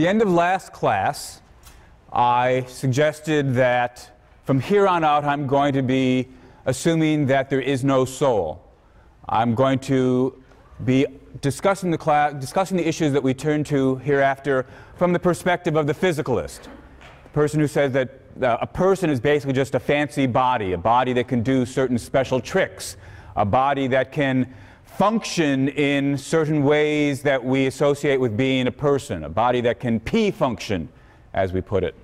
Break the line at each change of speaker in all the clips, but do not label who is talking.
the end of last class, I suggested that from here on out I'm going to be assuming that there is no soul. I'm going to be discussing the, class, discussing the issues that we turn to hereafter from the perspective of the physicalist, the person who says that uh, a person is basically just a fancy body, a body that can do certain special tricks, a body that can function in certain ways that we associate with being a person, a body that can P function, as we put it.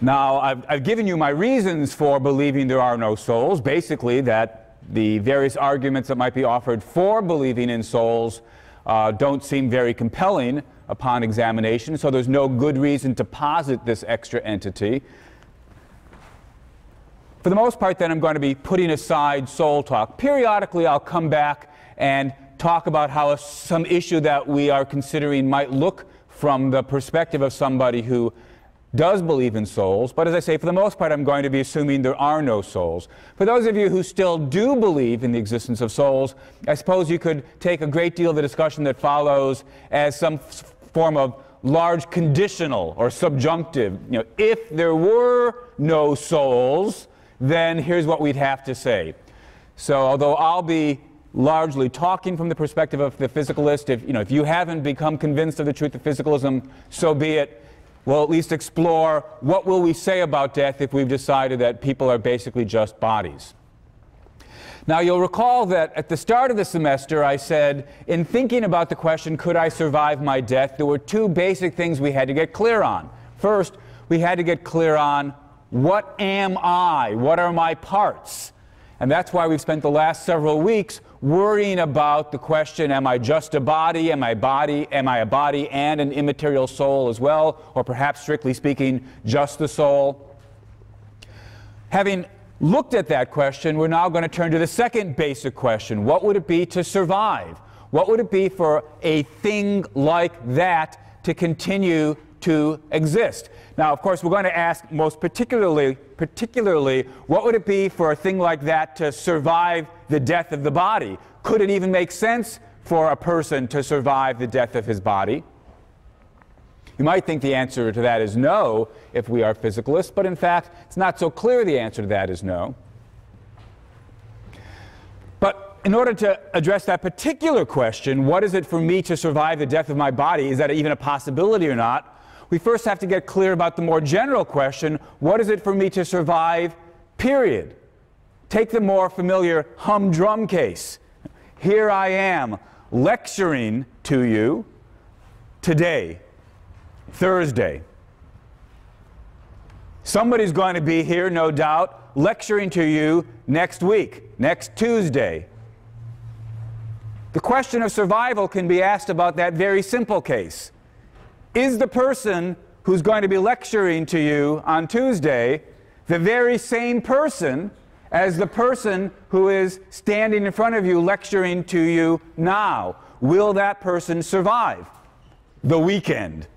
Now, I've, I've, given you my reasons for believing there are no souls, basically that the various arguments that might be offered for believing in souls uh, don't seem very compelling upon examination, so there's no good reason to posit this extra entity. For the most part, then, I'm going to be putting aside soul talk. Periodically, I'll come back and talk about how some issue that we are considering might look from the perspective of somebody who does believe in souls, but as I say, for the most part, I'm going to be assuming there are no souls. For those of you who still do believe in the existence of souls, I suppose you could take a great deal of the discussion that follows as some form of large conditional or subjunctive. You know, if there were no souls, then here's what we'd have to say. So although I'll be largely talking from the perspective of the physicalist, if you know if you haven't become convinced of the truth of physicalism, so be it. We'll at least explore what will we say about death if we've decided that people are basically just bodies. Now, you'll recall that at the start of the semester, I said, in thinking about the question, could I survive my death, there were two basic things we had to get clear on. First, we had to get clear on what am I? What are my parts? And that's why we've spent the last several weeks worrying about the question, am I just a body? Am I body? Am I a body and an immaterial soul as well? Or perhaps strictly speaking, just the soul? Having looked at that question, we're now going to turn to the second basic question. What would it be to survive? What would it be for a thing like that to continue to exist? Now, of course, we're going to ask most particularly, particularly, what would it be for a thing like that to survive the death of the body? Could it even make sense for a person to survive the death of his body? You might think the answer to that is no if we are physicalists, but in fact, it's not so clear the answer to that is no. But in order to address that particular question, what is it for me to survive the death of my body? Is that even a possibility or not? We first have to get clear about the more general question what is it for me to survive, period? Take the more familiar humdrum case. Here I am lecturing to you today, Thursday. Somebody's going to be here, no doubt, lecturing to you next week, next Tuesday. The question of survival can be asked about that very simple case is the person who's going to be lecturing to you on Tuesday the very same person as the person who is standing in front of you lecturing to you now? Will that person survive the weekend?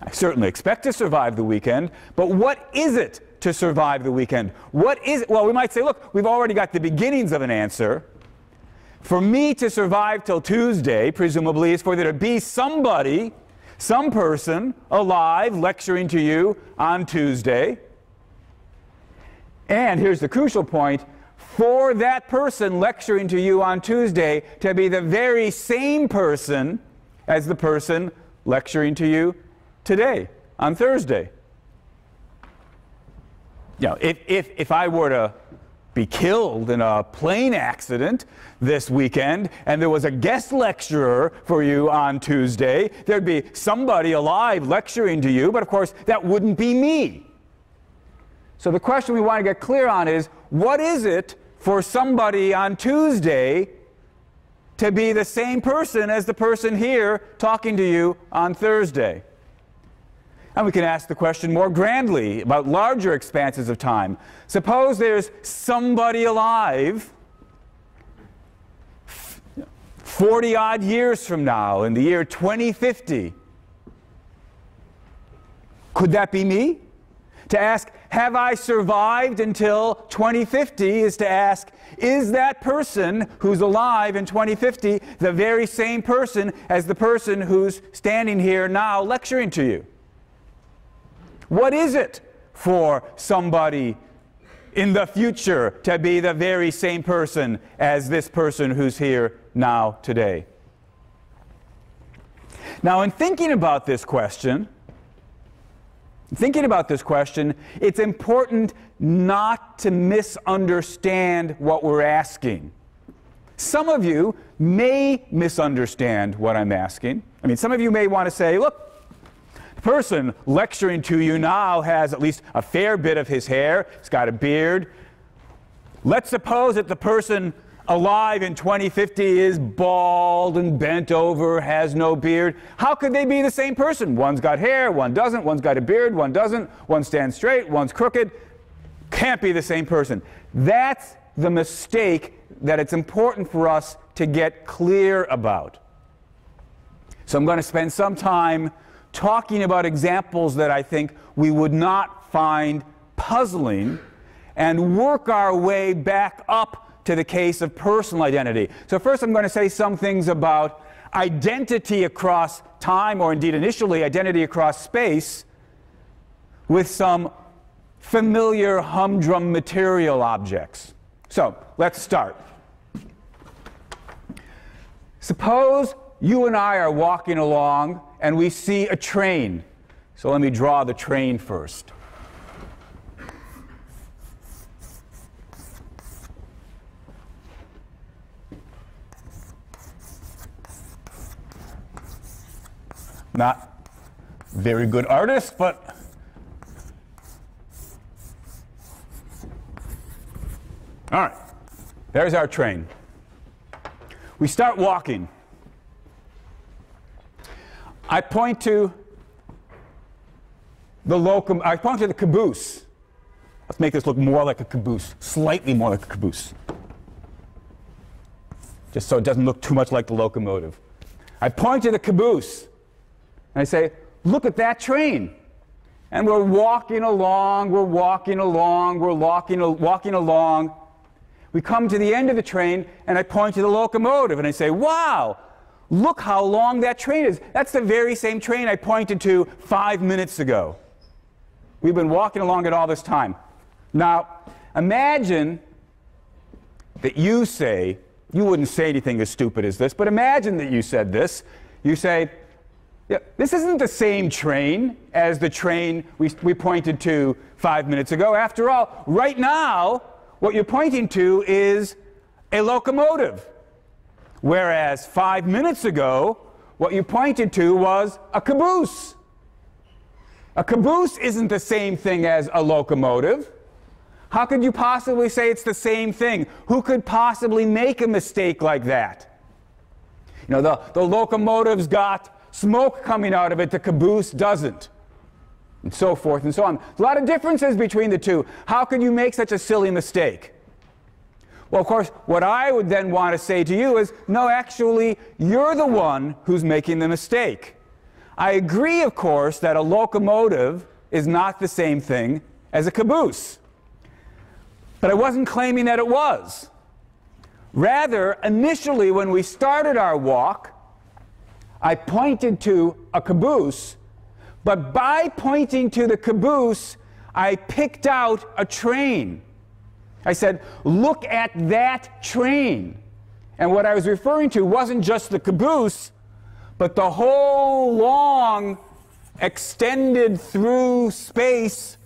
I certainly expect to survive the weekend, but what is it to survive the weekend? What is it? Well, we might say, look, we've already got the beginnings of an answer. For me to survive till Tuesday, presumably, is for there to be somebody, some person alive lecturing to you on Tuesday. And here's the crucial point for that person lecturing to you on Tuesday to be the very same person as the person lecturing to you today, on Thursday. Know, if, if, if I were to be killed in a plane accident this weekend and there was a guest lecturer for you on Tuesday, there'd be somebody alive lecturing to you, but of course that wouldn't be me. So the question we want to get clear on is what is it for somebody on Tuesday to be the same person as the person here talking to you on Thursday? And we can ask the question more grandly about larger expanses of time. Suppose there's somebody alive 40 odd years from now, in the year 2050. Could that be me? To ask, have I survived until 2050 is to ask, is that person who's alive in 2050 the very same person as the person who's standing here now lecturing to you? What is it for somebody in the future to be the very same person as this person who's here now today? Now, in thinking about this question, thinking about this question, it's important not to misunderstand what we're asking. Some of you may misunderstand what I'm asking. I mean, some of you may want to say, look, person lecturing to you now has at least a fair bit of his hair, he's got a beard. Let's suppose that the person alive in 2050 is bald and bent over, has no beard. How could they be the same person? One's got hair, one doesn't, one's got a beard, one doesn't, one stands straight, one's crooked. Can't be the same person. That's the mistake that it's important for us to get clear about. So I'm going to spend some time talking about examples that I think we would not find puzzling and work our way back up to the case of personal identity. So, first, I'm going to say some things about identity across time, or indeed initially identity across space, with some familiar humdrum material objects. So, let's start. Suppose you and I are walking along and we see a train. So, let me draw the train first. Not very good artist, but all right. There's our train. We start walking. I point to the locum I point to the caboose. Let's make this look more like a caboose, slightly more like a caboose. Just so it doesn't look too much like the locomotive. I point to the caboose. And I say, look at that train. And we're walking along, we're walking along, we're walking, walking along. We come to the end of the train, and I point to the locomotive, and I say, wow, look how long that train is. That's the very same train I pointed to five minutes ago. We've been walking along it all this time. Now, imagine that you say, you wouldn't say anything as stupid as this, but imagine that you said this. You say, yeah, this isn't the same train as the train we, we pointed to five minutes ago. After all, right now, what you're pointing to is a locomotive. Whereas five minutes ago, what you pointed to was a caboose. A caboose isn't the same thing as a locomotive. How could you possibly say it's the same thing? Who could possibly make a mistake like that? You know, the, the locomotive's got smoke coming out of it, the caboose doesn't. And so forth and so on. A lot of differences between the two. How could you make such a silly mistake? Well, of course, what I would then want to say to you is no, actually, you're the one who's making the mistake. I agree, of course, that a locomotive is not the same thing as a caboose. But I wasn't claiming that it was. Rather, initially, when we started our walk, I pointed to a caboose, but by pointing to the caboose, I picked out a train. I said, Look at that train. And what I was referring to wasn't just the caboose, but the whole long, extended through space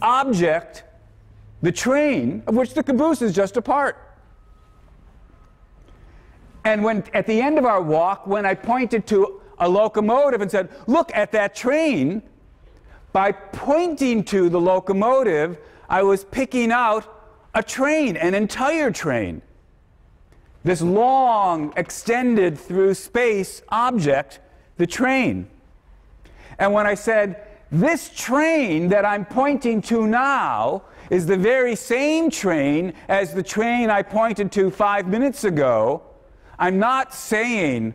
object, the train, of which the caboose is just a part. And when at the end of our walk, when I pointed to a locomotive and said, Look at that train, by pointing to the locomotive, I was picking out a train, an entire train. This long, extended through space object, the train. And when I said, This train that I'm pointing to now is the very same train as the train I pointed to five minutes ago, I'm not saying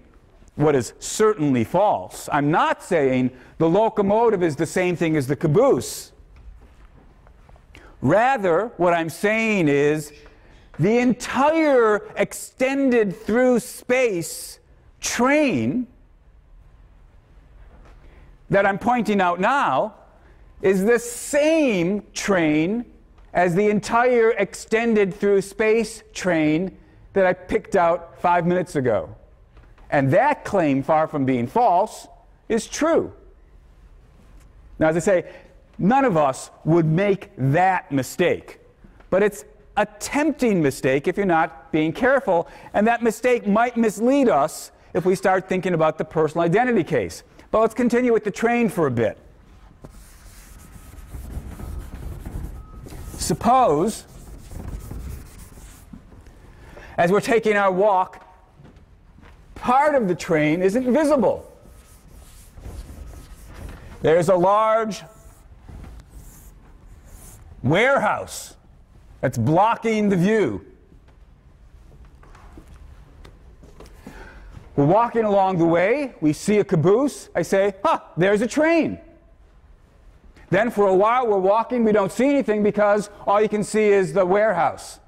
what is certainly false. I'm not saying the locomotive is the same thing as the caboose. Rather, what I'm saying is the entire extended through space train that I'm pointing out now is the same train as the entire extended through space train that I picked out five minutes ago. And that claim, far from being false, is true. Now, as I say, none of us would make that mistake. But it's a tempting mistake if you're not being careful, and that mistake might mislead us if we start thinking about the personal identity case. But let's continue with the train for a bit. Suppose, as we're taking our walk, part of the train isn't visible. There's a large warehouse that's blocking the view. We're walking along the way, we see a caboose. I say, huh, there's a train. Then for a while we're walking, we don't see anything because all you can see is the warehouse.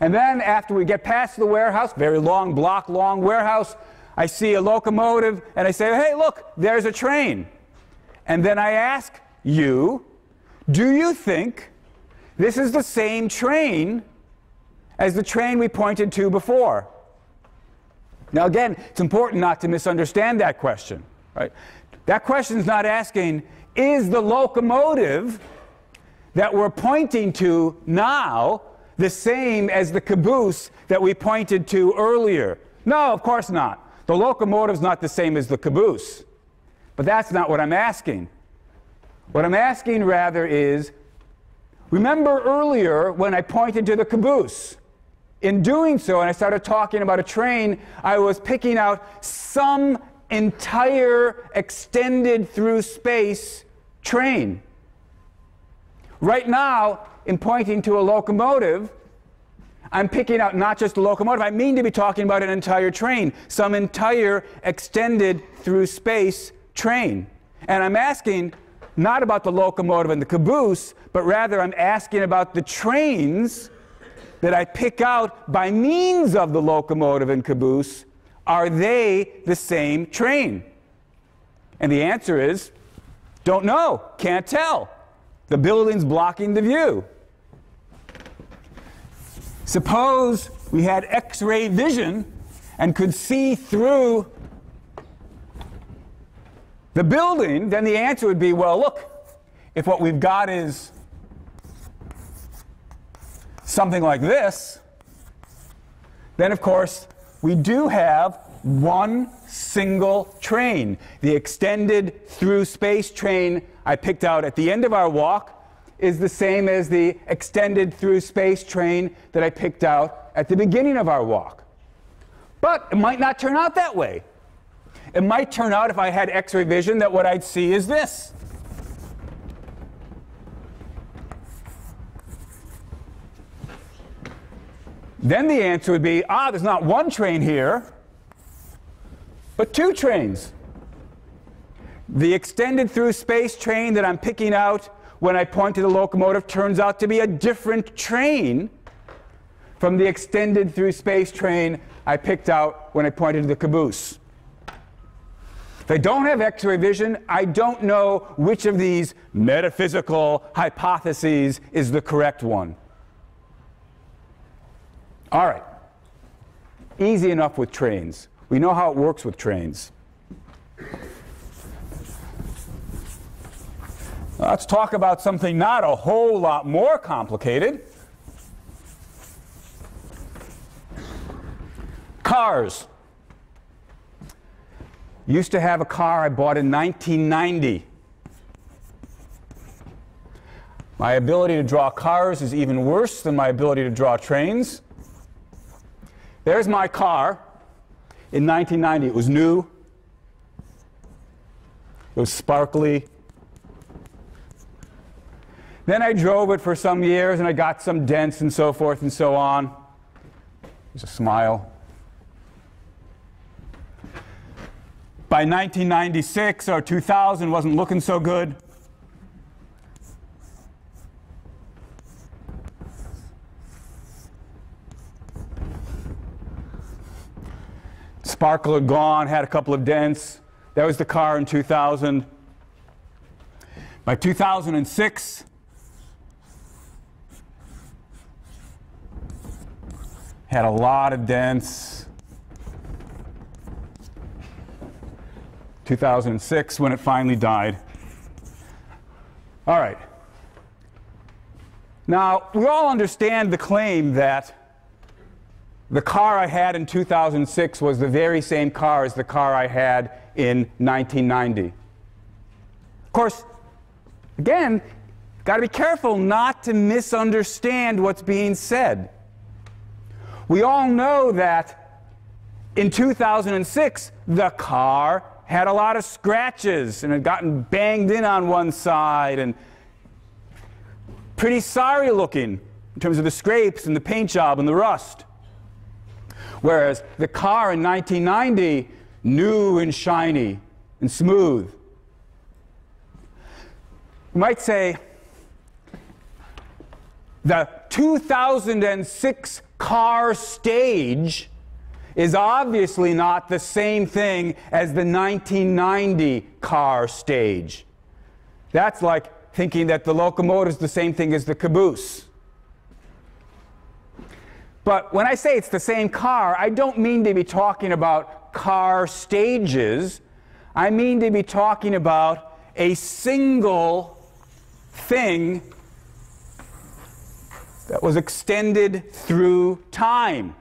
And then after we get past the warehouse, very long, block long warehouse, I see a locomotive and I say, hey, look, there's a train. And then I ask you, do you think this is the same train as the train we pointed to before? Now, again, it's important not to misunderstand that question, right? That question is not asking, is the locomotive that we're pointing to now the same as the caboose that we pointed to earlier? No, of course not. The locomotive's not the same as the caboose. But that's not what I'm asking. What I'm asking rather is remember earlier when I pointed to the caboose? In doing so, and I started talking about a train, I was picking out some entire extended through space train. Right now, in pointing to a locomotive, I'm picking out not just a locomotive, I mean to be talking about an entire train, some entire extended through space train. And I'm asking not about the locomotive and the caboose, but rather I'm asking about the trains that I pick out by means of the locomotive and caboose are they the same train? And the answer is don't know, can't tell. The building's blocking the view. Suppose we had X ray vision and could see through the building, then the answer would be well, look, if what we've got is something like this, then of course we do have one single train. The extended through space train I picked out at the end of our walk is the same as the extended through space train that I picked out at the beginning of our walk. But it might not turn out that way. It might turn out if I had x ray vision that what I'd see is this. Then the answer would be ah, there's not one train here, but two trains. The extended through space train that I'm picking out when I point to the locomotive turns out to be a different train from the extended through space train I picked out when I pointed to the caboose. If I don't have x ray vision, I don't know which of these metaphysical hypotheses is the correct one. All right. Easy enough with trains. We know how it works with trains. Let's talk about something not a whole lot more complicated. Cars. Used to have a car I bought in 1990. My ability to draw cars is even worse than my ability to draw trains. There's my car in 1990. It was new, it was sparkly. Then I drove it for some years and I got some dents and so forth and so on. There's a smile. by 1996 or 2000 wasn't looking so good. Sparkle had gone, had a couple of dents. That was the car in 2000. By 2006, had a lot of dents. 2006 when it finally died. All right. Now, we all understand the claim that the car I had in 2006 was the very same car as the car I had in 1990. Of course, again, got to be careful not to misunderstand what's being said. We all know that in 2006, the car had a lot of scratches and had gotten banged in on one side and pretty sorry looking in terms of the scrapes and the paint job and the rust. Whereas the car in 1990, new and shiny and smooth. You might say the 2006 car stage is obviously not the same thing as the 1990 car stage. That's like thinking that the locomotive is the same thing as the caboose. But when I say it's the same car, I don't mean to be talking about car stages. I mean to be talking about a single thing that was extended through time.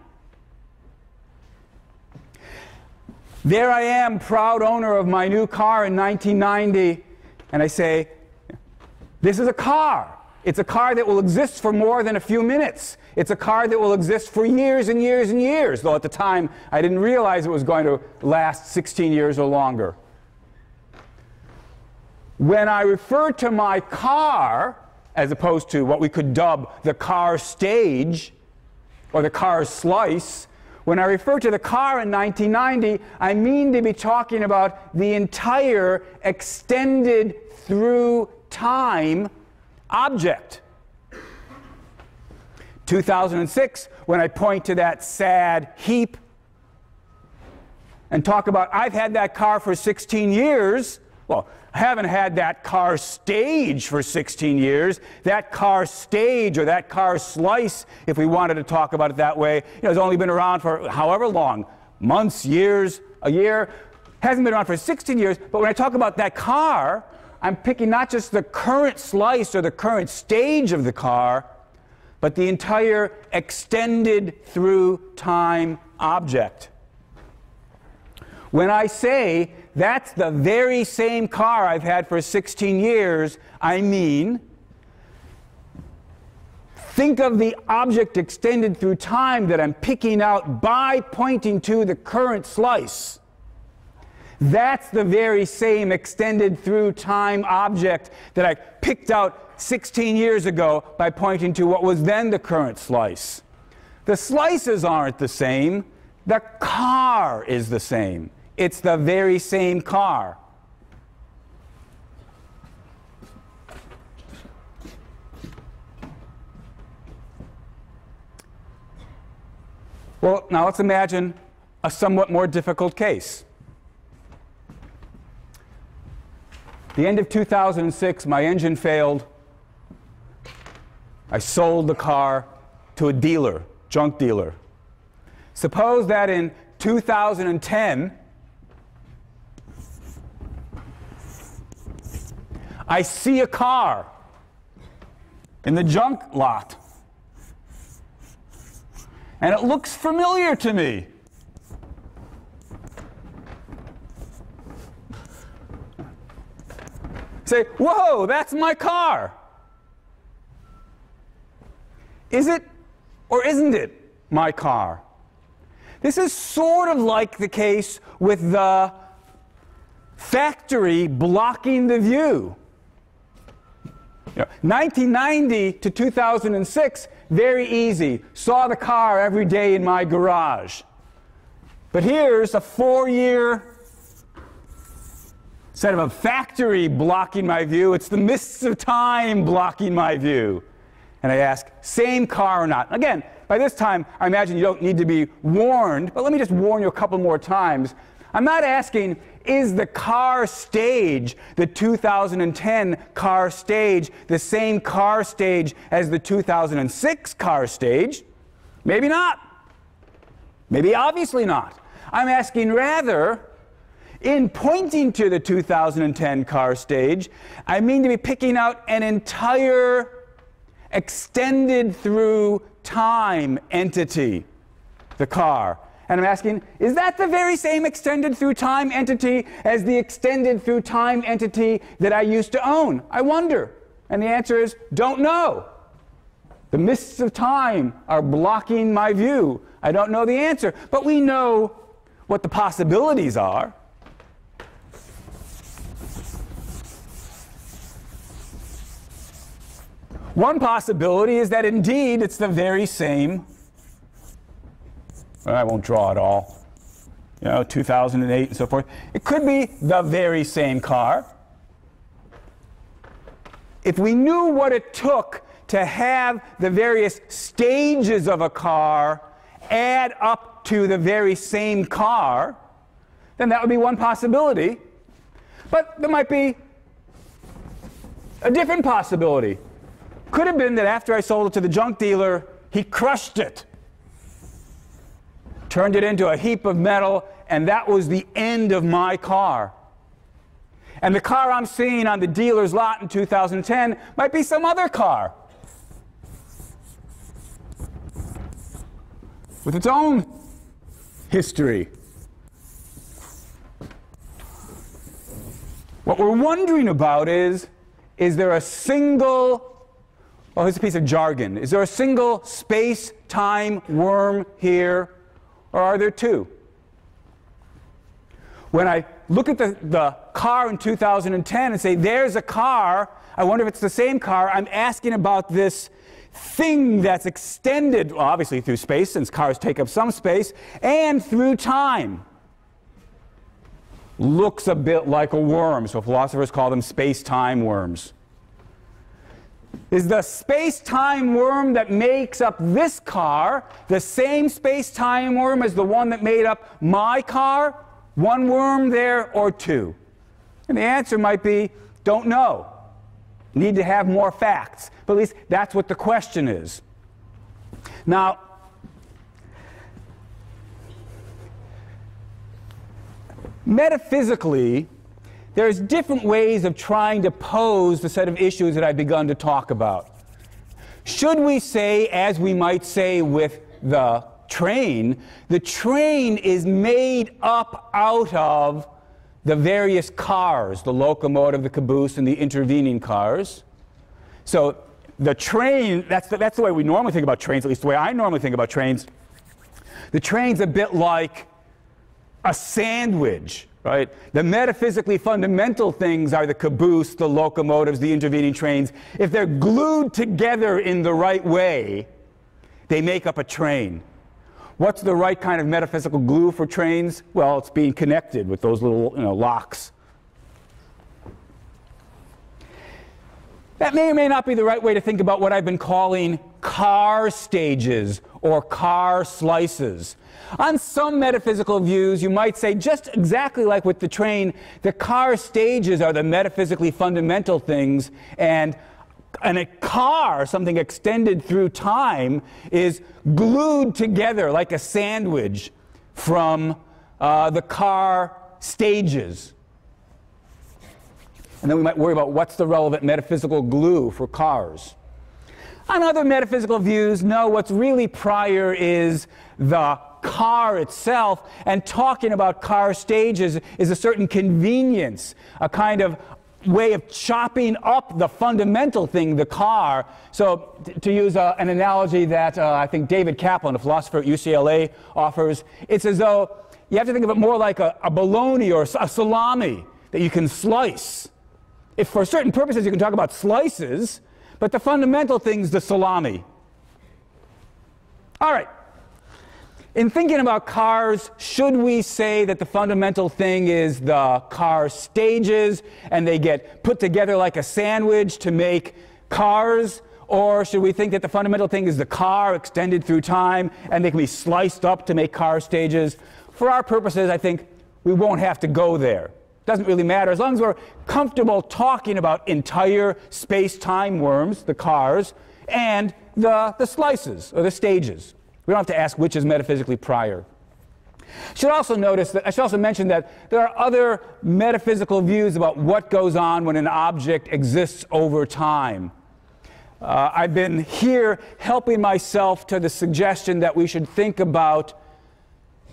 There I am, proud owner of my new car in 1990, and I say, This is a car. It's a car that will exist for more than a few minutes. It's a car that will exist for years and years and years, though at the time I didn't realize it was going to last 16 years or longer. When I refer to my car, as opposed to what we could dub the car stage or the car slice, when I refer to the car in 1990, I mean to be talking about the entire extended through time object. 2006, when I point to that sad heap and talk about, I've had that car for 16 years. Well, I haven't had that car stage for 16 years. That car stage or that car slice, if we wanted to talk about it that way, you know, has only been around for however long months, years, a year. Hasn't been around for 16 years. But when I talk about that car, I'm picking not just the current slice or the current stage of the car, but the entire extended through time object. When I say that's the very same car I've had for 16 years, I mean, think of the object extended through time that I'm picking out by pointing to the current slice. That's the very same extended through time object that I picked out 16 years ago by pointing to what was then the current slice. The slices aren't the same, the car is the same. It's the very same car. Well, now let's imagine a somewhat more difficult case. The end of 2006, my engine failed. I sold the car to a dealer, junk dealer. Suppose that in 2010, I see a car in the junk lot, and it looks familiar to me. Say, whoa, that's my car. Is it or isn't it my car? This is sort of like the case with the factory blocking the view. You know, 1990 to 2006, very easy. Saw the car every day in my garage. But here's a four year instead of a factory blocking my view, it's the mists of time blocking my view and I ask, same car or not? Again, by this time, I imagine you don't need to be warned, but let me just warn you a couple more times. I'm not asking, is the car stage, the 2010 car stage, the same car stage as the 2006 car stage? Maybe not. Maybe obviously not. I'm asking rather, in pointing to the 2010 car stage, I mean to be picking out an entire extended through time entity, the car. And I'm asking, is that the very same extended through time entity as the extended through time entity that I used to own? I wonder. And the answer is, don't know. The mists of time are blocking my view. I don't know the answer. But we know what the possibilities are. One possibility is that indeed it's the very same. I won't draw it all. You know, 2008 and so forth. It could be the very same car. If we knew what it took to have the various stages of a car add up to the very same car, then that would be one possibility. But there might be a different possibility. Could have been that after I sold it to the junk dealer, he crushed it, turned it into a heap of metal, and that was the end of my car. And the car I'm seeing on the dealer's lot in 2010 might be some other car with its own history. What we're wondering about is is there a single Oh, here's a piece of jargon. Is there a single space time worm here, or are there two? When I look at the, the car in 2010 and say, there's a car, I wonder if it's the same car, I'm asking about this thing that's extended, well, obviously through space, since cars take up some space, and through time. Looks a bit like a worm, so philosophers call them space time worms is the space-time worm that makes up this car the same space-time worm as the one that made up my car? One worm there or two? And the answer might be, don't know. Need to have more facts. But at least that's what the question is. Now, metaphysically, there's different ways of trying to pose the set of issues that I've begun to talk about. Should we say, as we might say with the train, the train is made up out of the various cars, the locomotive, the caboose, and the intervening cars. So the train, that's the, that's the way we normally think about trains, at least the way I normally think about trains. The train's a bit like a sandwich right? The metaphysically fundamental things are the caboose, the locomotives, the intervening trains. If they're glued together in the right way, they make up a train. What's the right kind of metaphysical glue for trains? Well, it's being connected with those little you know, locks. That may or may not be the right way to think about what I've been calling car stages or car slices. On some metaphysical views, you might say, just exactly like with the train, the car stages are the metaphysically fundamental things, and, and a car, something extended through time, is glued together like a sandwich from uh, the car stages. And then we might worry about what's the relevant metaphysical glue for cars. On other metaphysical views, no, what's really prior is the car itself, and talking about car stages is a certain convenience, a kind of way of chopping up the fundamental thing, the car. So, t- to use uh, an analogy that uh, I think David Kaplan, a philosopher at UCLA, offers, it's as though you have to think of it more like a, a bologna or a salami that you can slice. If for certain purposes you can talk about slices, but the fundamental thing's the salami. All right. In thinking about cars, should we say that the fundamental thing is the car stages and they get put together like a sandwich to make cars? Or should we think that the fundamental thing is the car extended through time and they can be sliced up to make car stages? For our purposes, I think we won't have to go there. Doesn't really matter. As long as we're comfortable talking about entire space time worms, the cars, and the, the slices or the stages. We don't have to ask which is metaphysically prior. Should also notice that I should also mention that there are other metaphysical views about what goes on when an object exists over time. Uh, I've been here helping myself to the suggestion that we should think about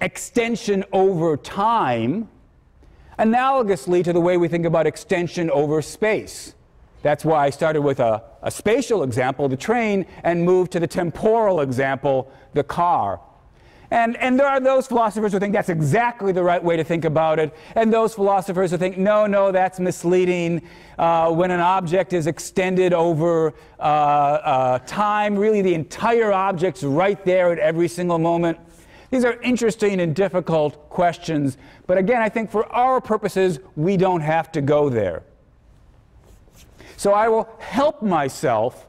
extension over time analogously to the way we think about extension over space. That's why I started with a, a spatial example, the train, and moved to the temporal example, the car. And, and there are those philosophers who think that's exactly the right way to think about it, and those philosophers who think, no, no, that's misleading. Uh, when an object is extended over uh, uh, time, really the entire object's right there at every single moment. These are interesting and difficult questions, but again, I think for our purposes, we don't have to go there. So I will help myself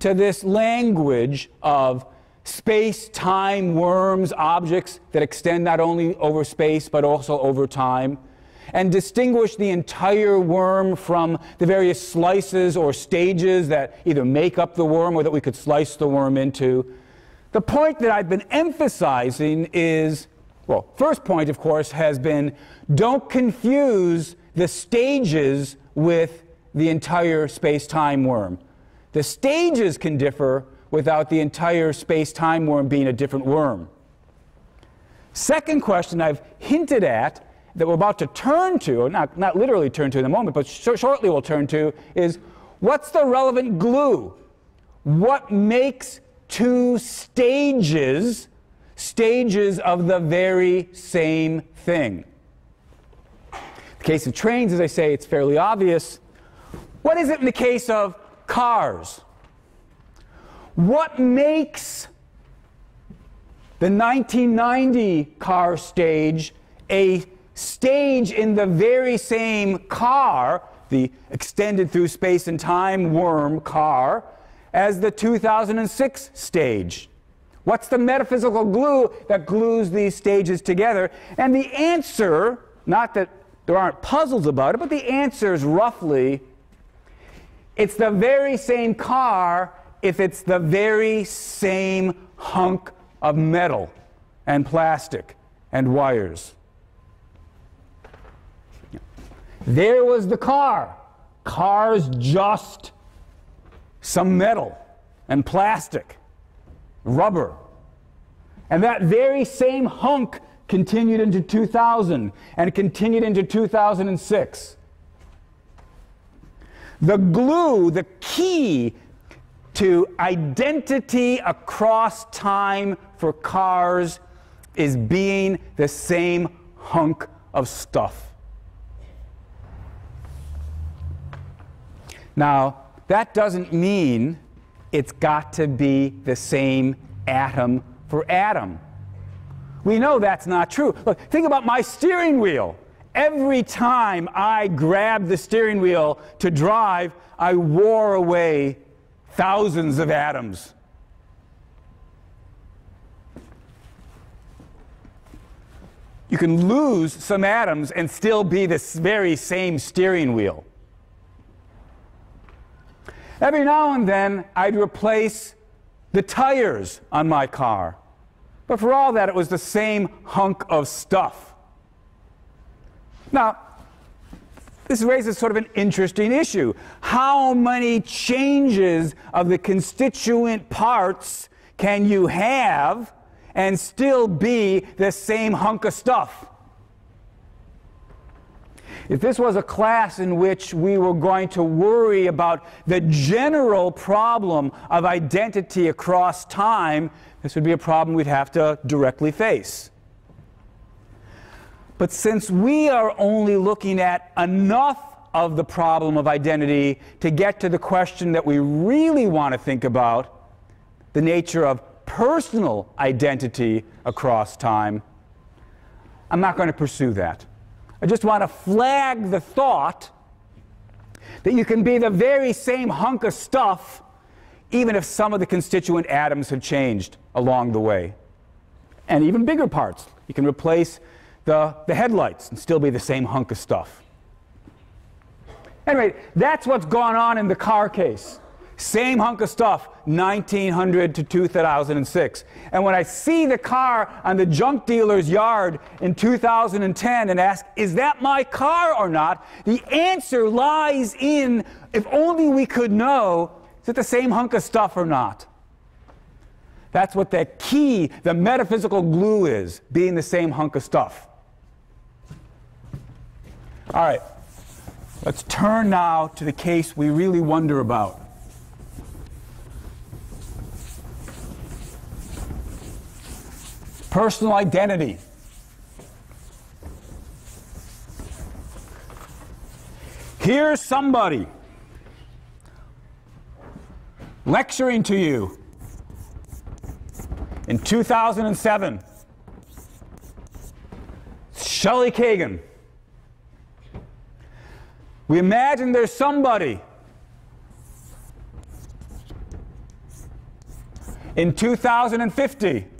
to this language of space, time, worms, objects that extend not only over space but also over time, and distinguish the entire worm from the various slices or stages that either make up the worm or that we could slice the worm into. The point that I've been emphasizing is well, first point, of course, has been don't confuse the stages with the entire space time worm. The stages can differ, without the entire space-time worm being a different worm. Second question I've hinted at that we're about to turn to, not, not literally turn to in a moment, but sh shortly we'll turn to, is what's the relevant glue? What makes two stages stages of the very same thing? In the case of trains, as I say, it's fairly obvious. What is it in the case of cars? What makes the 1990 car stage a stage in the very same car, the extended through space and time worm car, as the 2006 stage? What's the metaphysical glue that glues these stages together? And the answer, not that there aren't puzzles about it, but the answer is roughly it's the very same car if it's the very same hunk of metal and plastic and wires. There was the car. Car's just some metal and plastic, rubber. And that very same hunk continued into 2000 and continued into 2006. The glue, the key to identity across time for cars is being the same hunk of stuff. Now, that doesn't mean it's got to be the same atom for atom. We know that's not true. Look, think about my steering wheel. Every time I grabbed the steering wheel to drive, I wore away thousands of atoms. You can lose some atoms and still be this very same steering wheel. Every now and then, I'd replace the tires on my car. But for all that, it was the same hunk of stuff. Now, this raises sort of an interesting issue. How many changes of the constituent parts can you have and still be the same hunk of stuff? If this was a class in which we were going to worry about the general problem of identity across time, this would be a problem we'd have to directly face. But since we are only looking at enough of the problem of identity to get to the question that we really want to think about, the nature of personal identity across time, I'm not going to pursue that. I just want to flag the thought that you can be the very same hunk of stuff even if some of the constituent atoms have changed along the way. And even bigger parts. You can replace the, the headlights and still be the same hunk of stuff. Anyway, that's what's gone on in the car case. Same hunk of stuff, 1900 to 2006. And when I see the car on the junk dealer's yard in 2010 and ask, is that my car or not? The answer lies in, if only we could know, is it the same hunk of stuff or not? That's what the key, the metaphysical glue is, being the same hunk of stuff. All right, let's turn now to the case we really wonder about. Personal identity. Here's somebody lecturing to you in 2007. Shelly Kagan. We imagine there's somebody in 2050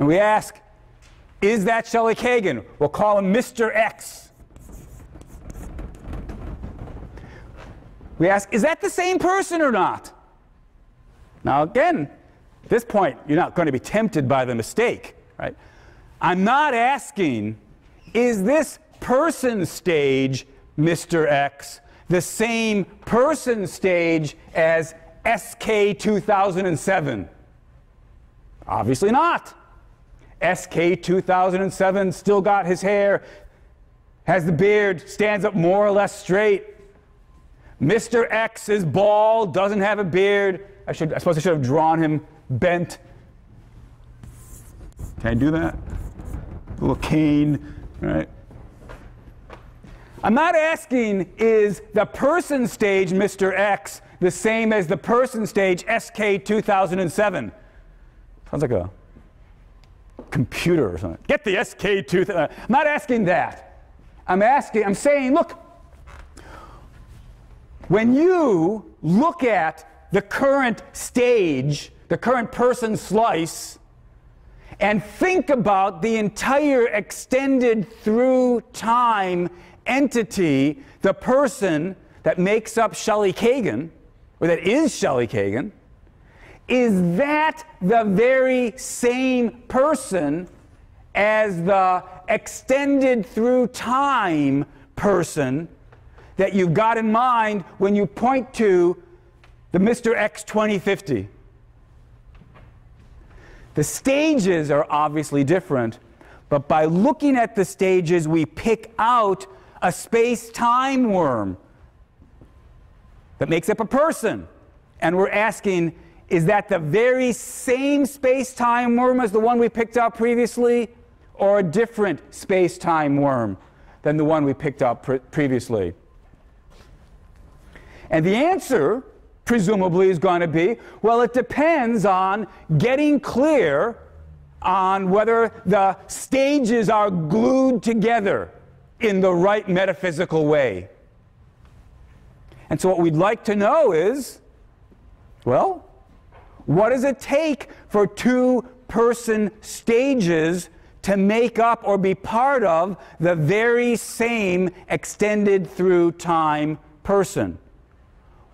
and we ask, is that Shelly Kagan? We'll call him Mr. X. We ask, is that the same person or not? Now, again, at this point, you're not going to be tempted by the mistake, right? I'm not asking, is this person stage, Mr. X, the same person stage as SK 2007? Obviously not. SK 2007 still got his hair, has the beard, stands up more or less straight. Mr. X is bald, doesn't have a beard. I, should, I suppose I should have drawn him bent. Can I do that? A little cane, right? I'm not asking is the person stage, Mr. X, the same as the person stage, SK 2007? Sounds like a computer or something. Get the SK2000. Uh, I'm not asking that. I'm asking, I'm saying, look, when you look at the current stage, the current person slice, and think about the entire extended through time entity, the person that makes up Shelly Kagan, or that is Shelly Kagan, is that the very same person as the extended through time person that you've got in mind when you point to the Mr. X 2050? The stages are obviously different, but by looking at the stages, we pick out a space time worm that makes up a person. And we're asking, is that the very same space time worm as the one we picked up previously, or a different space time worm than the one we picked up pre previously? And the answer, presumably, is going to be well, it depends on getting clear on whether the stages are glued together in the right metaphysical way. And so, what we'd like to know is well, what does it take for two person stages to make up or be part of the very same extended through time person?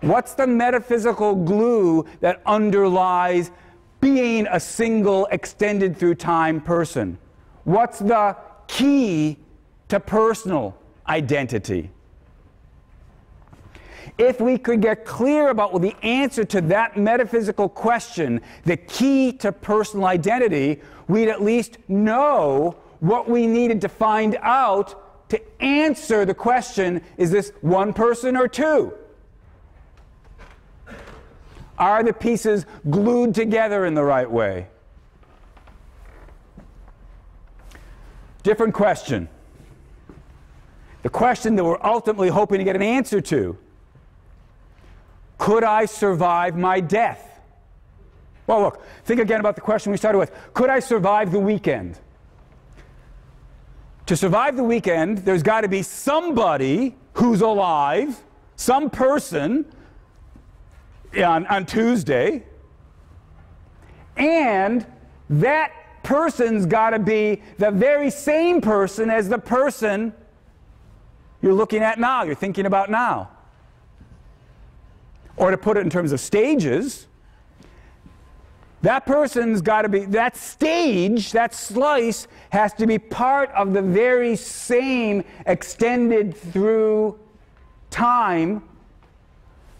What's the metaphysical glue that underlies being a single extended through time person? What's the key to personal identity? If we could get clear about the answer to that metaphysical question, the key to personal identity, we'd at least know what we needed to find out to answer the question is this one person or two? Are the pieces glued together in the right way? Different question. The question that we're ultimately hoping to get an answer to could I survive my death? Well, look, think again about the question we started with. Could I survive the weekend? To survive the weekend, there's got to be somebody who's alive, some person on, on Tuesday. And that person's got to be the very same person as the person you're looking at now, you're thinking about now. Or to put it in terms of stages, that person's got to be, that stage, that slice, has to be part of the very same extended through time,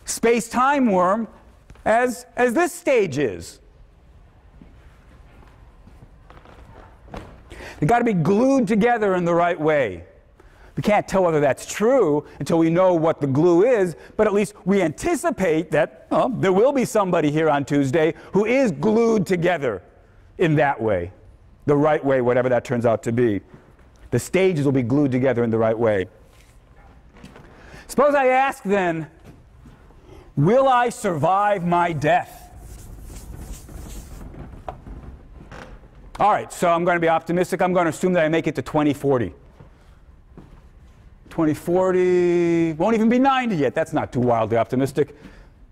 space time worm as, as this stage is. They've got to be glued together in the right way. We can't tell whether that's true until we know what the glue is, but at least we anticipate that well, there will be somebody here on Tuesday who is glued together in that way, the right way, whatever that turns out to be. The stages will be glued together in the right way. Suppose I ask then, will I survive my death? All right, so I'm going to be optimistic. I'm going to assume that I make it to 2040. 2040 won't even be 90 yet. That's not too wildly optimistic.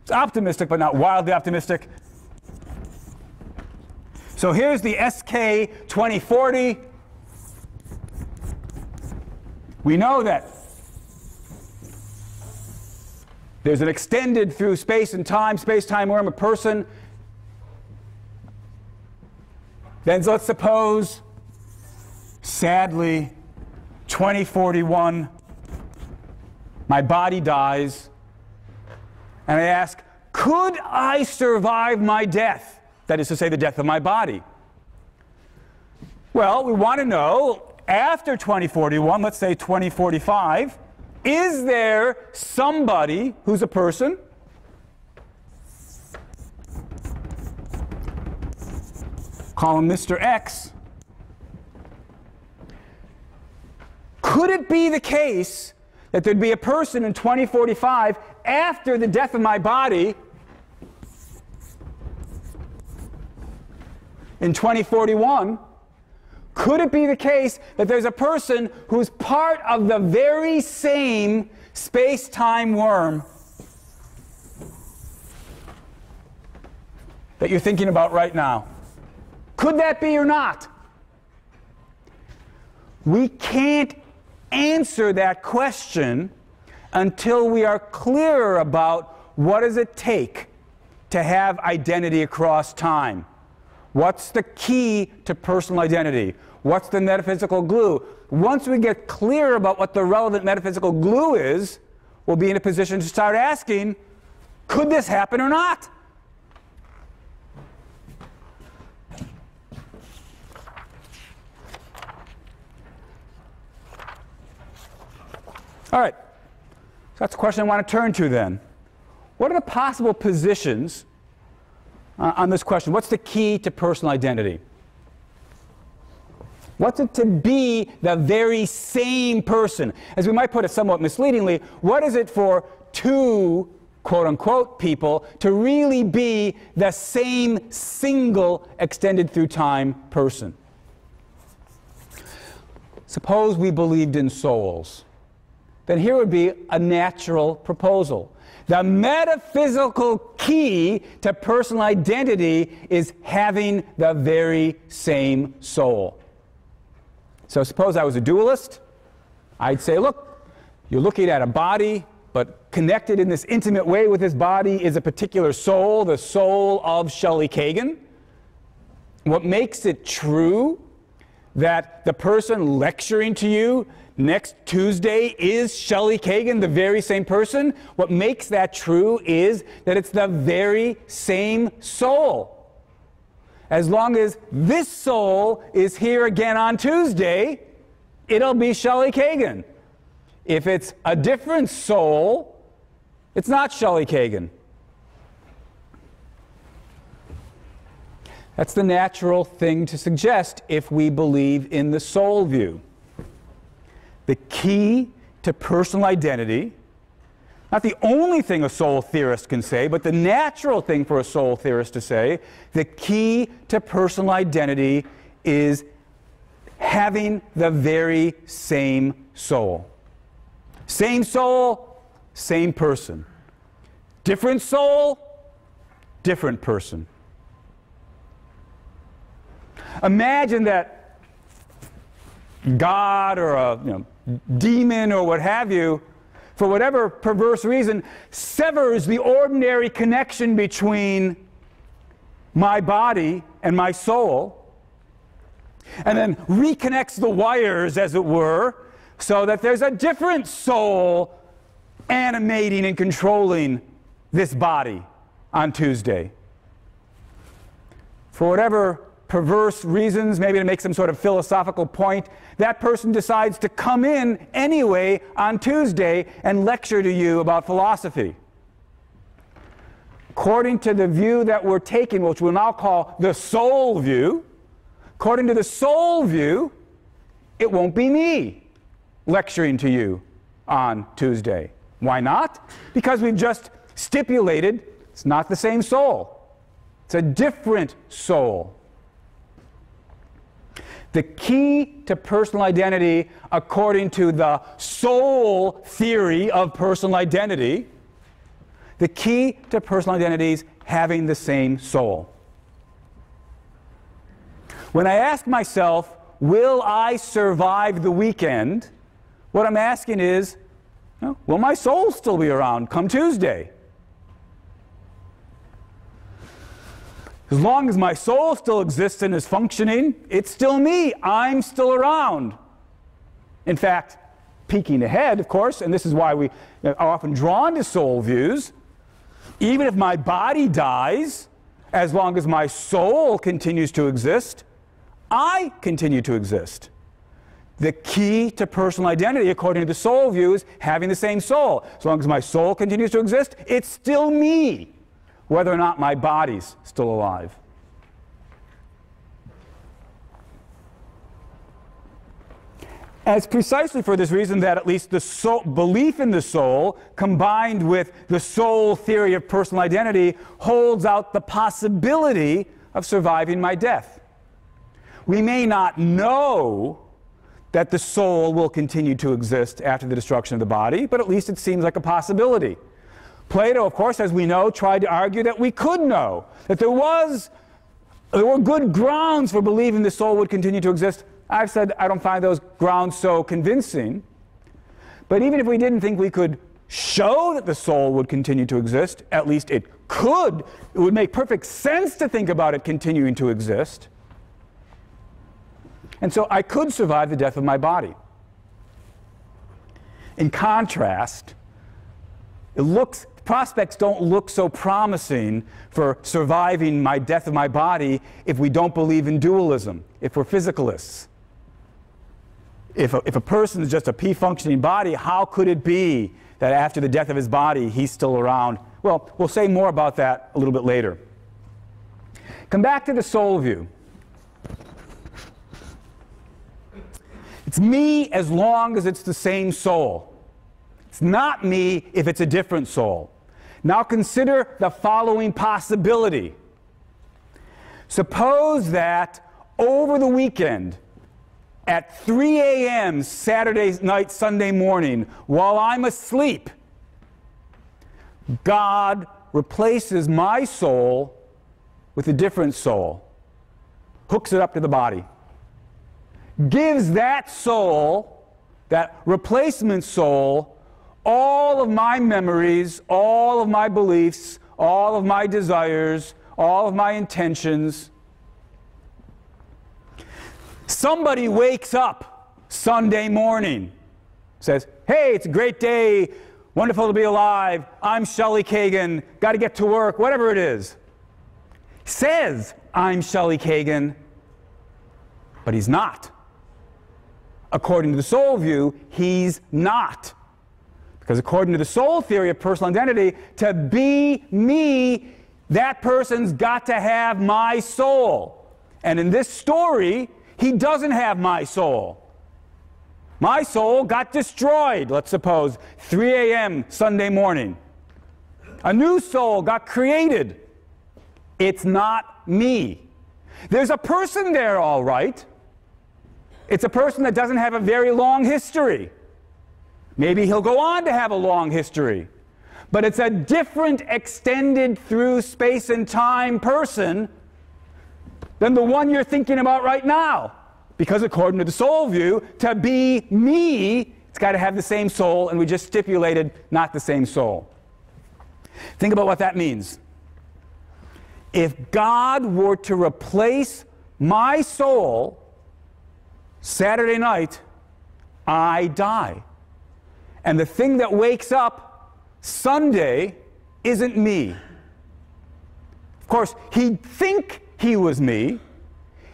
It's optimistic, but not wildly optimistic. So here's the SK 2040. We know that there's an extended through space and time, space time worm, a person. Then let's suppose, sadly, 2041 my body dies, and I ask, could I survive my death? That is to say, the death of my body. Well, we want to know after 2041, let's say 2045, is there somebody who's a person? Call him Mr. X. Could it be the case that there'd be a person in 2045 after the death of my body in 2041 could it be the case that there's a person who's part of the very same space time worm that you're thinking about right now? Could that be or not? We can't answer that question until we are clearer about what does it take to have identity across time. What's the key to personal identity? What's the metaphysical glue? Once we get clear about what the relevant metaphysical glue is, we'll be in a position to start asking, could this happen or not? All right. So that's the question I want to turn to then. What are the possible positions uh, on this question? What's the key to personal identity? What's it to be the very same person? As we might put it somewhat misleadingly, what is it for two quote unquote people to really be the same single extended through time person? Suppose we believed in souls then here would be a natural proposal. The metaphysical key to personal identity is having the very same soul. So suppose I was a dualist. I'd say, look, you're looking at a body, but connected in this intimate way with this body is a particular soul, the soul of Shelly Kagan. What makes it true that the person lecturing to you next Tuesday is Shelly Kagan the very same person? What makes that true is that it's the very same soul. As long as this soul is here again on Tuesday, it'll be Shelly Kagan. If it's a different soul, it's not Shelly Kagan. That's the natural thing to suggest if we believe in the soul view. The key to personal identity, not the only thing a soul theorist can say, but the natural thing for a soul theorist to say, the key to personal identity is having the very same soul. Same soul, same person. Different soul, different person. Imagine that God or a you know, demon or what have you, for whatever perverse reason, severs the ordinary connection between my body and my soul, and then reconnects the wires, as it were, so that there's a different soul animating and controlling this body on Tuesday. For whatever perverse reasons, maybe to make some sort of philosophical point, that person decides to come in anyway on Tuesday and lecture to you about philosophy. According to the view that we're taking, which we'll now call the soul view, according to the soul view, it won't be me lecturing to you on Tuesday. Why not? Because we've just stipulated it's not the same soul, it's a different soul. The key to personal identity, according to the soul theory of personal identity, the key to personal identity is having the same soul. When I ask myself, will I survive the weekend? What I'm asking is, will my soul still be around come Tuesday? As long as my soul still exists and is functioning, it's still me. I'm still around. In fact, peeking ahead, of course, and this is why we are often drawn to soul views, even if my body dies, as long as my soul continues to exist, I continue to exist. The key to personal identity, according to the soul view, is having the same soul. As long as my soul continues to exist, it's still me whether or not my body's still alive. And it's precisely for this reason that at least the soul, belief in the soul, combined with the soul theory of personal identity, holds out the possibility of surviving my death. We may not know that the soul will continue to exist after the destruction of the body, but at least it seems like a possibility. Plato, of course, as we know, tried to argue that we could know, that there was there were good grounds for believing the soul would continue to exist. I've said I don't find those grounds so convincing. But even if we didn't think we could show that the soul would continue to exist, at least it could, it would make perfect sense to think about it continuing to exist. And so I could survive the death of my body. In contrast, it looks prospects don't look so promising for surviving my death of my body if we don't believe in dualism, if we're physicalists. If a, if a person is just a P functioning body, how could it be that after the death of his body, he's still around? Well, we'll say more about that a little bit later. Come back to the soul view. It's me as long as it's the same soul. It's not me if it's a different soul. Now consider the following possibility. Suppose that over the weekend, at 3 a.m. Saturday night, Sunday morning, while I'm asleep, God replaces my soul with a different soul, hooks it up to the body, gives that soul, that replacement soul, all of my memories, all of my beliefs, all of my desires, all of my intentions. Somebody wakes up Sunday morning, says, Hey, it's a great day, wonderful to be alive. I'm Shelly Kagan, got to get to work, whatever it is. Says, I'm Shelly Kagan, but he's not. According to the soul view, he's not. Because according to the soul theory of personal identity, to be me, that person's got to have my soul. And in this story, he doesn't have my soul. My soul got destroyed, let's suppose, 3 a.m. Sunday morning. A new soul got created. It's not me. There's a person there, all right. It's a person that doesn't have a very long history. Maybe he'll go on to have a long history. but it's a different extended through space and time person than the one you're thinking about right now. Because according to the soul view, to be me, it's got to have the same soul, and we just stipulated not the same soul. Think about what that means. If God were to replace my soul Saturday night, I die. And the thing that wakes up Sunday isn't me. Of course, he'd think he was me.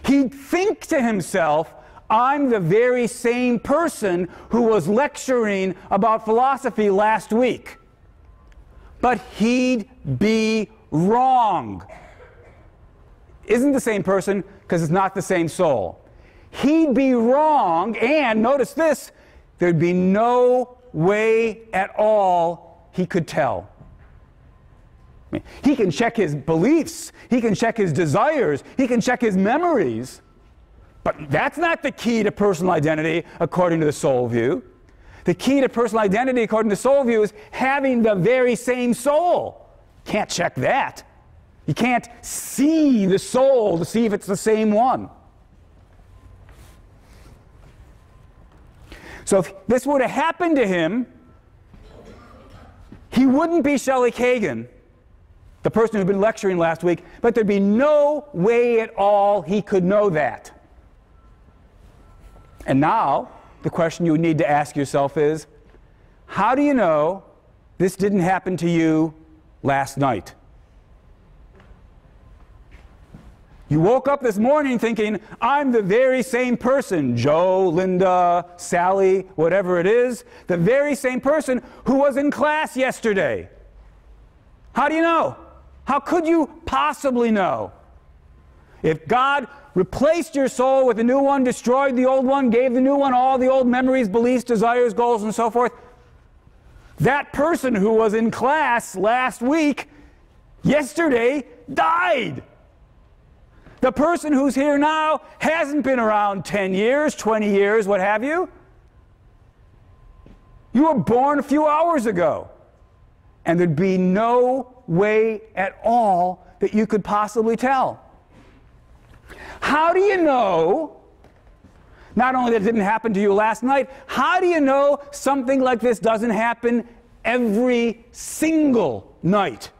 He'd think to himself, I'm the very same person who was lecturing about philosophy last week. But he'd be wrong. Isn't the same person because it's not the same soul. He'd be wrong, and notice this there'd be no way at all he could tell. He can check his beliefs, he can check his desires, he can check his memories. But that's not the key to personal identity according to the soul view. The key to personal identity according to the soul view is having the very same soul. Can't check that. You can't see the soul to see if it's the same one. So if this were to happen to him, he wouldn't be Shelly Kagan the person who'd been lecturing last week, but there'd be no way at all he could know that. And now, the question you need to ask yourself is how do you know this didn't happen to you last night? You woke up this morning thinking, I'm the very same person, Joe, Linda, Sally, whatever it is, the very same person who was in class yesterday. How do you know? How could you possibly know? If God replaced your soul with a new one, destroyed the old one, gave the new one all the old memories, beliefs, desires, goals, and so forth, that person who was in class last week, yesterday, died. The person who's here now hasn't been around 10 years, 20 years, what have you. You were born a few hours ago. And there'd be no way at all that you could possibly tell. How do you know? Not only that it didn't happen to you last night, how do you know something like this doesn't happen every single night?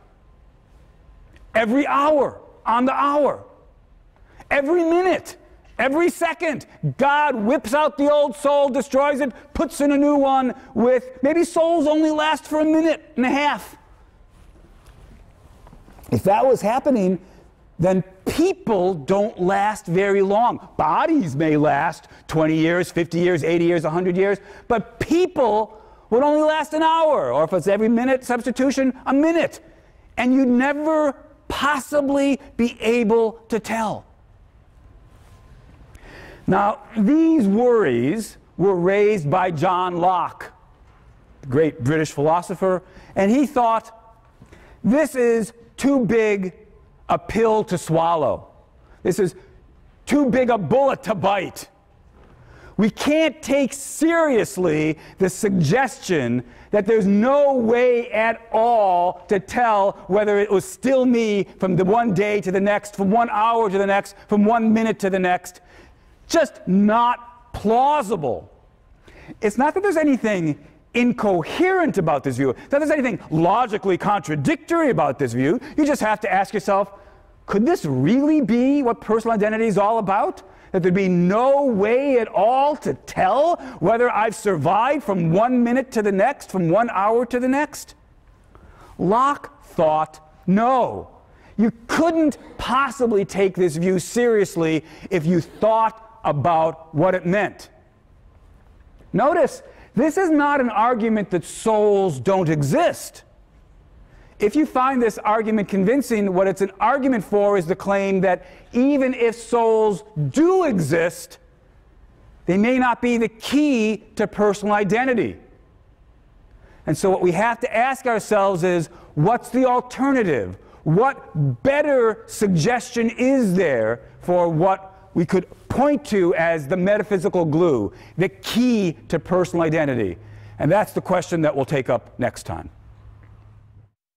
Every hour, on the hour, every minute, every second. God whips out the old soul, destroys it, puts in a new one with maybe souls only last for a minute and a half. If that was happening, then people don't last very long. Bodies may last 20 years, 50 years, 80 years, 100 years, but people would only last an hour, or if it's every minute substitution, a minute. And you'd never possibly be able to tell. Now, these worries were raised by John Locke, the great British philosopher, and he thought this is too big a pill to swallow. This is too big a bullet to bite. We can't take seriously the suggestion that there's no way at all to tell whether it was still me from the one day to the next, from one hour to the next, from one minute to the next. Just not plausible. It's not that there's anything incoherent about this view, that there's anything logically contradictory about this view. You just have to ask yourself could this really be what personal identity is all about? That there'd be no way at all to tell whether I've survived from one minute to the next, from one hour to the next? Locke thought no. You couldn't possibly take this view seriously if you thought about what it meant. Notice this is not an argument that souls don't exist. If you find this argument convincing, what it's an argument for is the claim that even if souls do exist, they may not be the key to personal identity. And so, what we have to ask ourselves is what's the alternative? What better suggestion is there for what we could point to as the metaphysical glue, the key to personal identity? And that's the question that we'll take up next time.